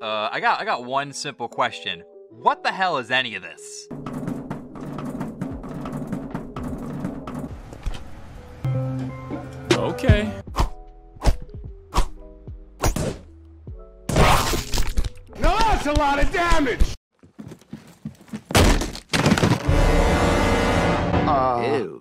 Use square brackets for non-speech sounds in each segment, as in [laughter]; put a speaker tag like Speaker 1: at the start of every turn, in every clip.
Speaker 1: Uh, I got I got one simple question. What the hell is any of this?
Speaker 2: Okay.
Speaker 3: Now that's a lot of damage!
Speaker 4: Ew.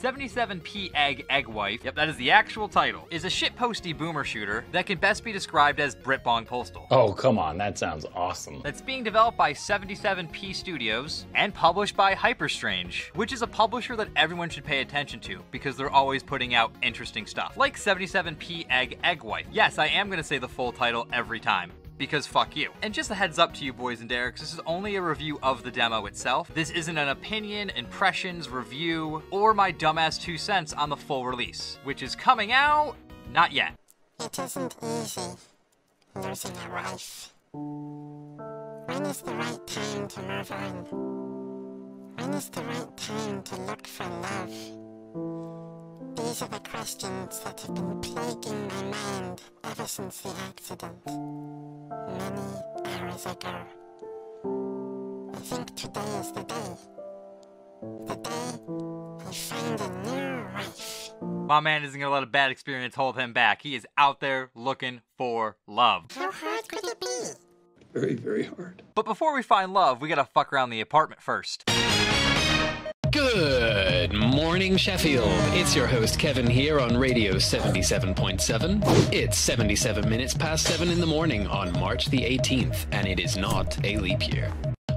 Speaker 1: 77p Egg Egg Wife, yep, that is the actual title, is a shitposty boomer shooter that can best be described as Britbong Postal.
Speaker 2: Oh, come on. That sounds awesome.
Speaker 1: That's being developed by 77p Studios and published by Hyperstrange, which is a publisher that everyone should pay attention to because they're always putting out interesting stuff. Like 77p Egg Egg Wife. Yes, I am gonna say the full title every time because fuck you. And just a heads up to you boys and Derek's, this is only a review of the demo itself. This isn't an opinion, impressions, review, or my dumbass two cents on the full release, which is coming out not yet.
Speaker 5: It isn't easy losing a wife. When is the right time to move on? When is the right time to look for love? These are the questions that have been plaguing ever since the accident. Many hours ago. I think today is the day. The day I find a new wife.
Speaker 1: My man isn't gonna let a bad experience hold him back. He is out there looking for love.
Speaker 5: How hard could it be?
Speaker 4: Very, very hard.
Speaker 1: But before we find love, we gotta fuck around the apartment first.
Speaker 6: Good morning, Sheffield. It's your host Kevin here on Radio 77.7. It's 77 minutes past 7 in the morning on March the 18th, and it is not a leap year.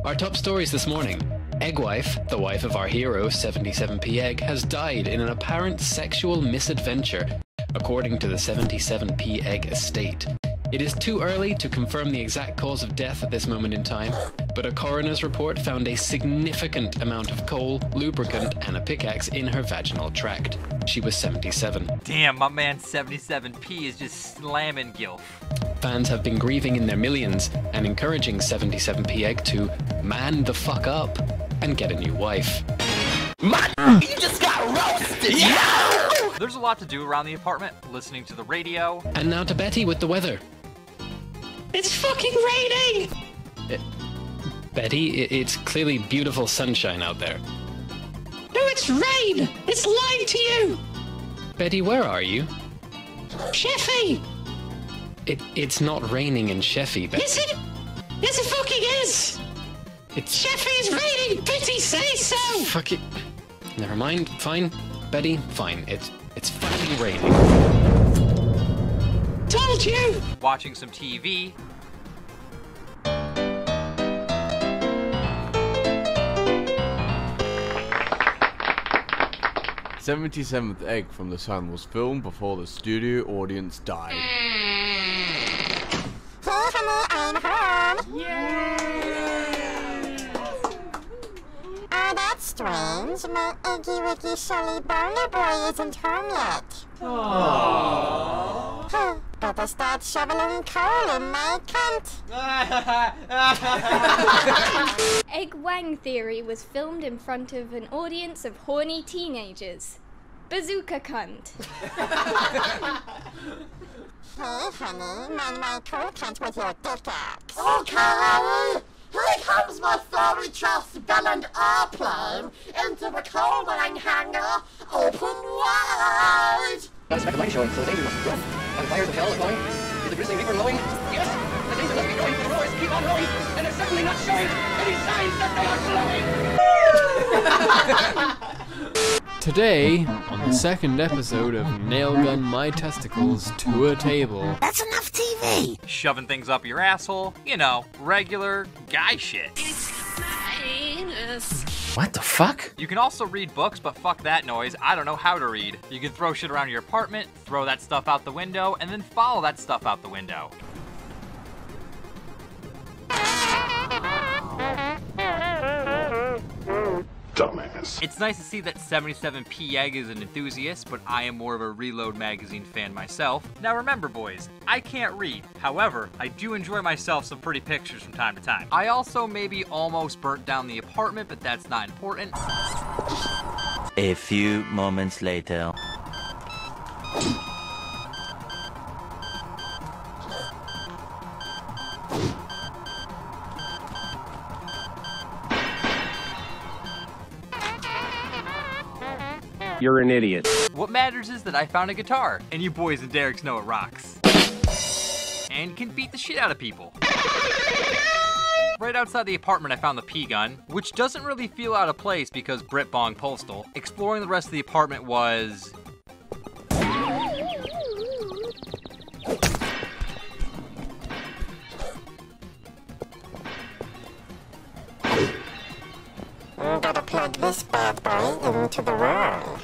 Speaker 6: Our top stories this morning. Eggwife, the wife of our hero, 77p Egg, has died in an apparent sexual misadventure, according to the 77p Egg estate. It is too early to confirm the exact cause of death at this moment in time, but a coroner's report found a significant amount of coal, lubricant, and a pickaxe in her vaginal tract. She was 77.
Speaker 1: Damn, my man 77p is just slamming Gilf.
Speaker 6: Fans have been grieving in their millions and encouraging 77p Egg to man the fuck up and get a new wife. Man, you just got roasted! Yeah!
Speaker 1: There's a lot to do around the apartment, listening to the radio.
Speaker 6: And now to Betty with the weather.
Speaker 7: It's fucking raining!
Speaker 6: Eh, Betty, i- it's clearly beautiful sunshine out there.
Speaker 7: No, it's rain! It's lying to you!
Speaker 6: Betty, where are you?
Speaker 7: Sheffy!
Speaker 6: It, it's not raining in Sheffy, Betty.
Speaker 7: Is it? Yes, it fucking is!
Speaker 6: It's
Speaker 7: Sheffy is raining! Betty, say so!
Speaker 6: fuck it. Never mind. Fine, Betty. Fine. It's it's fucking raining.
Speaker 7: Told you!
Speaker 1: watching some TV.
Speaker 8: Seventy-seventh Egg from the Sun was filmed before the studio audience died.
Speaker 5: Hey, honey, I'm home. Oh, that's strange. My Eggy Wiggy Shelly Burner Boy isn't home yet. Huh, Better start shoveling coal in my cunt. [laughs]
Speaker 9: Egg Wang Theory was filmed in front of an audience of horny teenagers. Bazooka cunt.
Speaker 5: Hey, honey, man my coal cunt with your dick axe.
Speaker 10: Oh, okay, here comes my furry trust bellend airplane into the coal mine hangar. Open wide.
Speaker 4: Got a speck of light showing, so the danger must be growing. Are the fires of hell going? Is the grisly reaper glowing? Yes! The danger must be growing, the roars keep on rolling, and they're certainly not showing any signs that they are slowing! [laughs]
Speaker 2: Today, on the second episode of Nailgun My Testicles to a Table.
Speaker 10: That's enough TV.
Speaker 1: Shoving things up your asshole. You know, regular guy shit.
Speaker 4: What the fuck?
Speaker 1: You can also read books, but fuck that noise. I don't know how to read. You can throw shit around your apartment, throw that stuff out the window, and then follow that stuff out the window.
Speaker 3: Dumbass.
Speaker 1: It's nice to see that 77p Egg is an enthusiast, but I am more of a Reload magazine fan myself. Now remember, boys, I can't read. However, I do enjoy myself some pretty pictures from time to time. I also maybe almost burnt down the apartment, but that's not important.
Speaker 11: A few moments later.
Speaker 12: You're an idiot.
Speaker 1: What matters is that I found a guitar, and you boys and Derek's know it rocks. And can beat the shit out of people. Right outside the apartment, I found the P gun, which doesn't really feel out of place because Brit Bong Postal. Exploring the rest of the apartment was.
Speaker 5: Gotta plug this bad boy into the wall.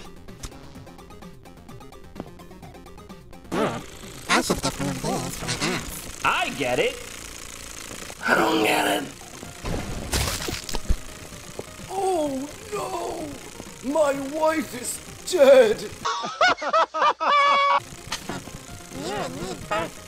Speaker 5: I get
Speaker 12: it.
Speaker 3: I don't get it.
Speaker 13: Oh no! My wife is dead! [laughs]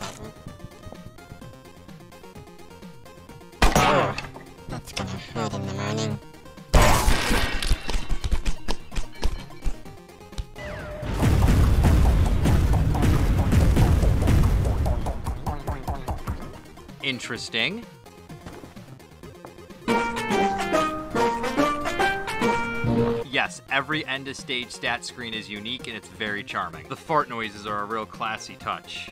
Speaker 1: Interesting. Yes, every end of stage stat screen is unique and it's very charming. The fart noises are a real classy touch.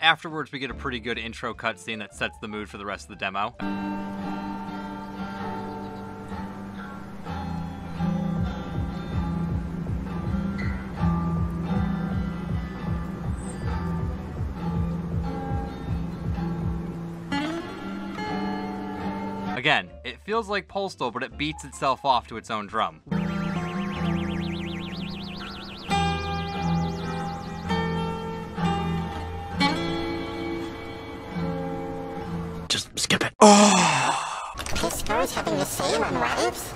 Speaker 1: Afterwards, we get a pretty good intro cutscene that sets the mood for the rest of the demo. Again, it feels like Postal, but it beats itself off to its own drum.
Speaker 3: Just skip it. Oh!
Speaker 5: Pisco's having a sale on wives?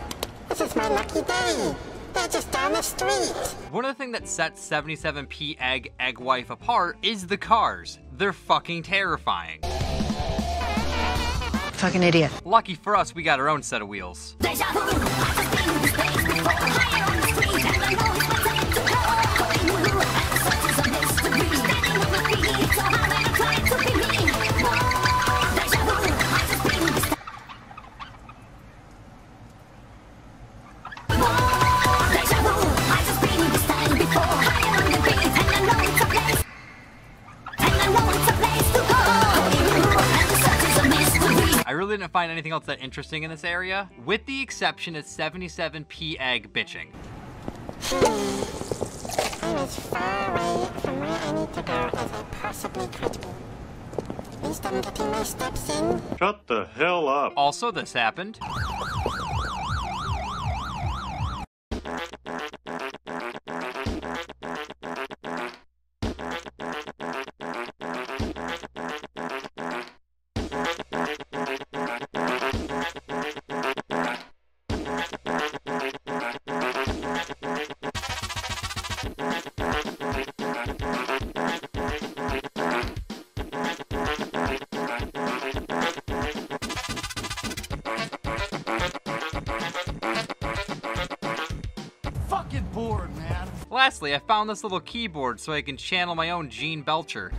Speaker 5: This is my lucky day. They're just down the street.
Speaker 1: One of the things that sets 77p Egg Egg Wife apart is the cars. They're fucking terrifying.
Speaker 14: Fucking idiot.
Speaker 1: Lucky for us, we got our own set of wheels. I really didn't find anything else that interesting in this area, with the exception of 77p Egg bitching.
Speaker 5: I'm as far away from where I need to go as I possibly could be. At least I'm getting my steps in.
Speaker 3: Shut the hell up.
Speaker 1: Also, this happened. Lastly, I found this little keyboard so I can channel my own Gene Belcher.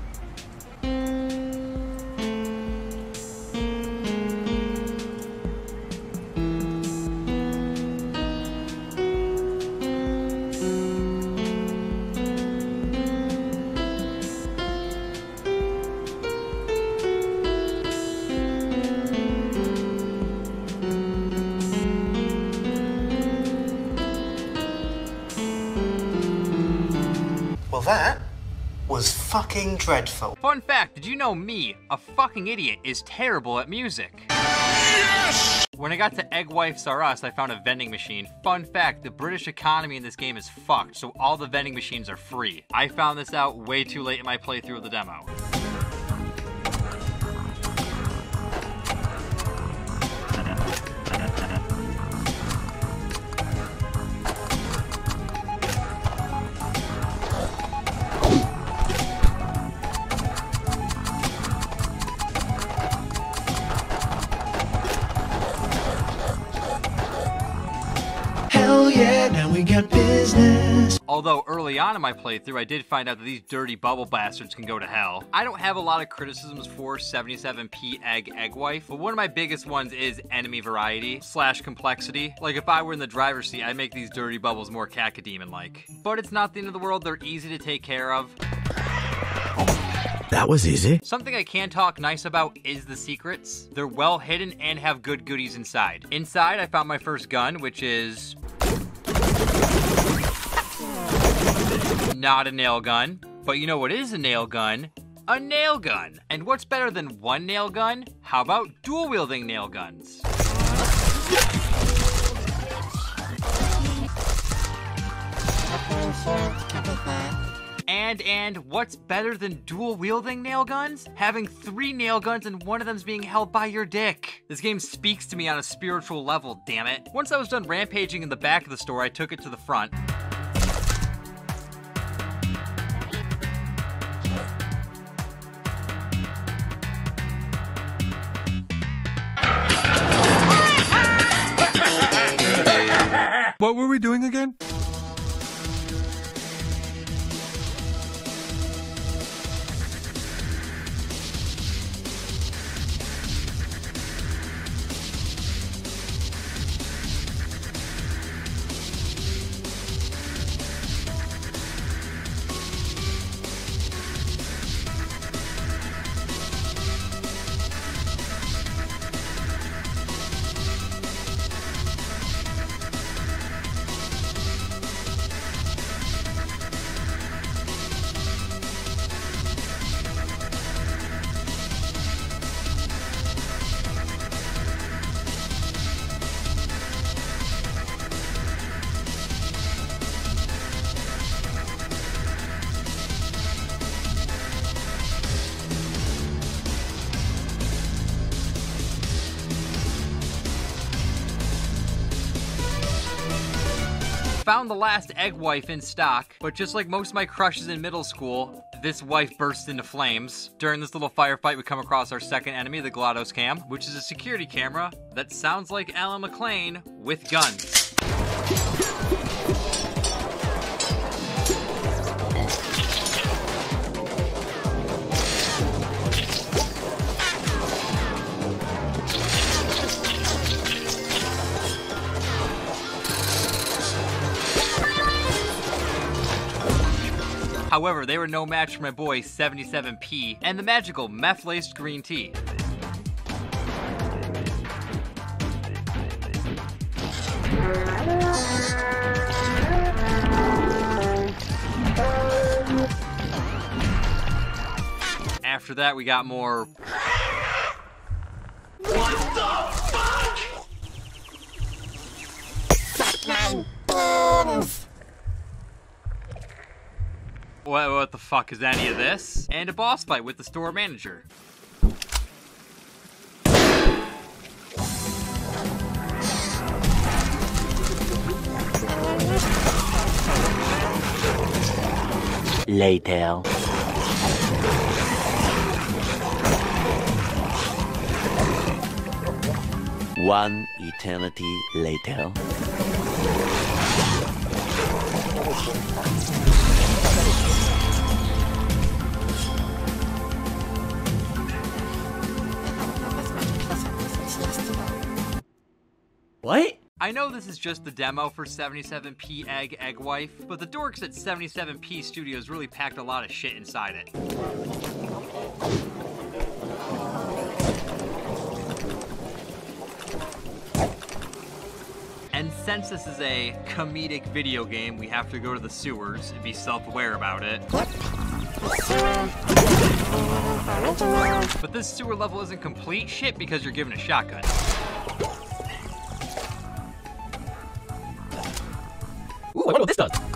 Speaker 15: That was fucking dreadful.
Speaker 1: Fun fact, did you know me, a fucking idiot, is terrible at music? When I got to Egg Wife's R Us, I found a vending machine. Fun fact, the British economy in this game is fucked, so all the vending machines are free. I found this out way too late in my playthrough of the demo.
Speaker 13: Business.
Speaker 1: Although early on in my playthrough, I did find out that these dirty bubble bastards can go to hell. I don't have a lot of criticisms for 77p Egg Egg Wife, but one of my biggest ones is enemy variety slash complexity. Like if I were in the driver's seat, I'd make these dirty bubbles more cacodemon-like. But it's not the end of the world, they're easy to take care of.
Speaker 3: That was easy.
Speaker 1: Something I can talk nice about is the secrets. They're well hidden and have good goodies inside. Inside, I found my first gun, which is... Not a nail gun. But you know what is a nail gun? A nail gun. And what's better than one nail gun? How about dual wielding nail guns? And, and, what's better than dual wielding nail guns? Having three nail guns and one of them's being held by your dick. This game speaks to me on a spiritual level, damn it. Once I was done rampaging in the back of the store, I took it to the front.
Speaker 12: What were we doing again?
Speaker 1: Found the last egg wife in stock, but just like most of my crushes in middle school, this wife burst into flames. During this little firefight, we come across our second enemy, the GLaDOS Cam, which is a security camera that sounds like Alan McLean with guns. However, they were no match for my boy 77P and the magical meth-laced green tea. After that, we got more What, what the fuck is any of this? And a boss fight with the store manager.
Speaker 11: Later. One eternity later.
Speaker 1: What? I know this is just the demo for 77p Egg Egg Wife, but the dorks at 77p Studios really packed a lot of shit inside it. And since this is a comedic video game, we have to go to the sewers and be self-aware about it. But this sewer level isn't complete shit because you're given a shotgun.
Speaker 14: Ooh, I wonder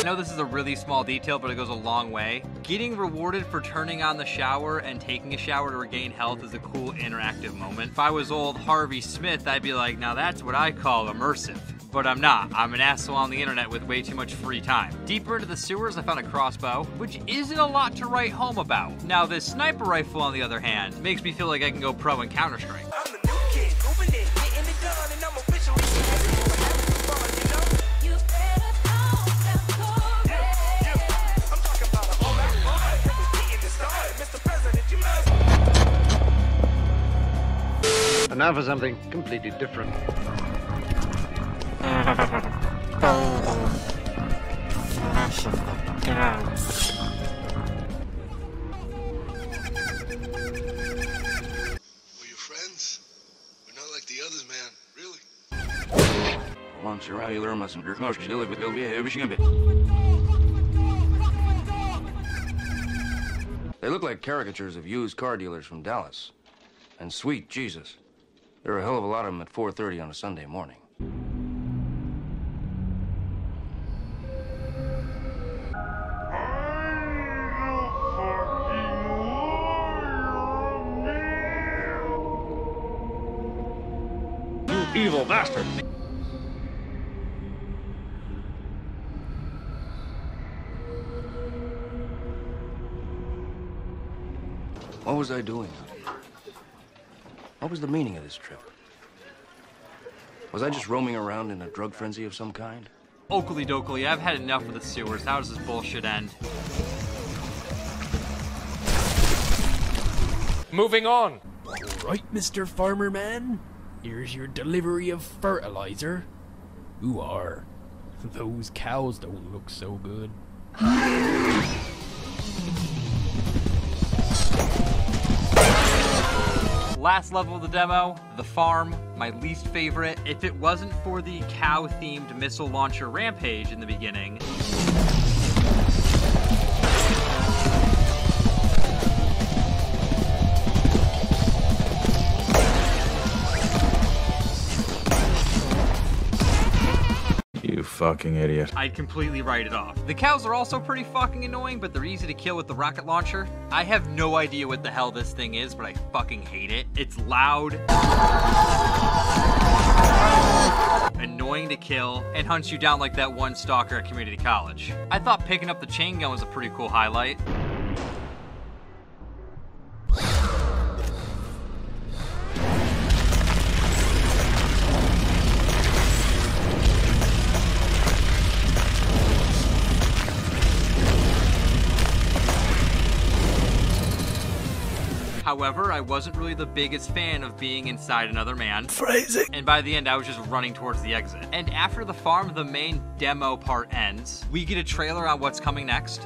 Speaker 1: I know this is a really small detail, but it goes a long way. Getting rewarded for turning on the shower and taking a shower to regain health is a cool interactive moment. If I was old Harvey Smith, I'd be like, now that's what I call immersive. But I'm not. I'm an asshole on the internet with way too much free time. Deeper into the sewers, I found a crossbow, which isn't a lot to write home about. Now, this sniper rifle, on the other hand, makes me feel like I can go pro in Counter
Speaker 16: now for something completely different.
Speaker 5: Flash of the gods.
Speaker 17: We're your friends. We're not like the others, man. Really.
Speaker 18: Montserrat messenger. Nós dele with Elvia Evishimbe. They look like caricatures of used car dealers from Dallas. And sweet Jesus, there are a hell of a lot of them at 4:30 on a Sunday morning.
Speaker 3: You evil bastard.
Speaker 18: What was I doing? What was the meaning of this trip? Was I just roaming around in a drug frenzy of some kind?
Speaker 1: Oakley dokley, I've had enough of the sewers. How does this bullshit end?
Speaker 2: Moving on. Right, Mr. Farmer Man. Here's your delivery of fertilizer. Ooh, are. Those cows don't look so good.
Speaker 1: Last level of the demo, the farm, my least favorite. If it wasn't for the cow-themed missile launcher rampage in the beginning,
Speaker 12: fucking idiot.
Speaker 1: I'd completely write it off. The cows are also pretty fucking annoying, but they're easy to kill with the rocket launcher. I have no idea what the hell this thing is, but I fucking hate it. It's loud, annoying to kill, and hunts you down like that one stalker at community college. I thought picking up the chain gun was a pretty cool highlight. However, I wasn't really the biggest fan of being inside another man.
Speaker 3: Phrasing.
Speaker 1: And by the end, I was just running towards the exit. And after the farm, the main demo part ends. We get a trailer on what's coming next.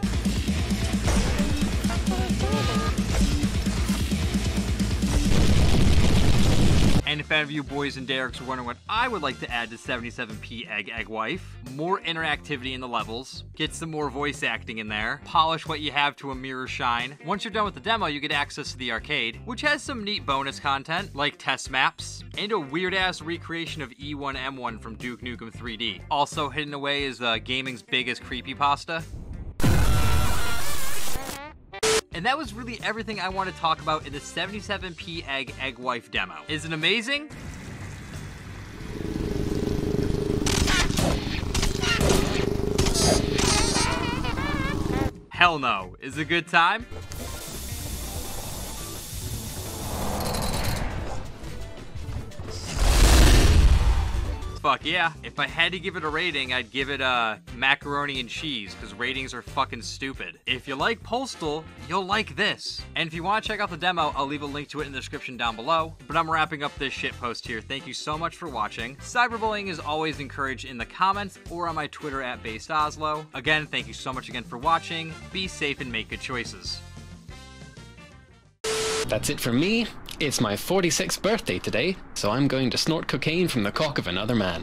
Speaker 1: And if any of you boys and Derek's are wondering what I would like to add to 77p Egg Egg Wife, more interactivity in the levels, get some more voice acting in there, polish what you have to a mirror shine. Once you're done with the demo, you get access to the arcade, which has some neat bonus content, like test maps, and a weird ass recreation of E1M1 from Duke Nukem 3D. Also hidden away is uh, gaming's biggest creepypasta. And that was really everything I want to talk about in the 77p Egg Egg Wife demo. Is it amazing? Hell no. Is it a good time? Yeah. If I had to give it a rating, I'd give it uh, macaroni and cheese, because ratings are fucking stupid. If you like Postal, you'll like this. And if you want to check out the demo, I'll leave a link to it in the description down below. But I'm wrapping up this shit post here. Thank you so much for watching. Cyberbullying is always encouraged in the comments or on my Twitter at Based Ozlo. Again, thank you so much again for watching. Be safe and make good choices.
Speaker 6: That's it for me. It's my 46th birthday today, so I'm going to snort cocaine from the cock of another man.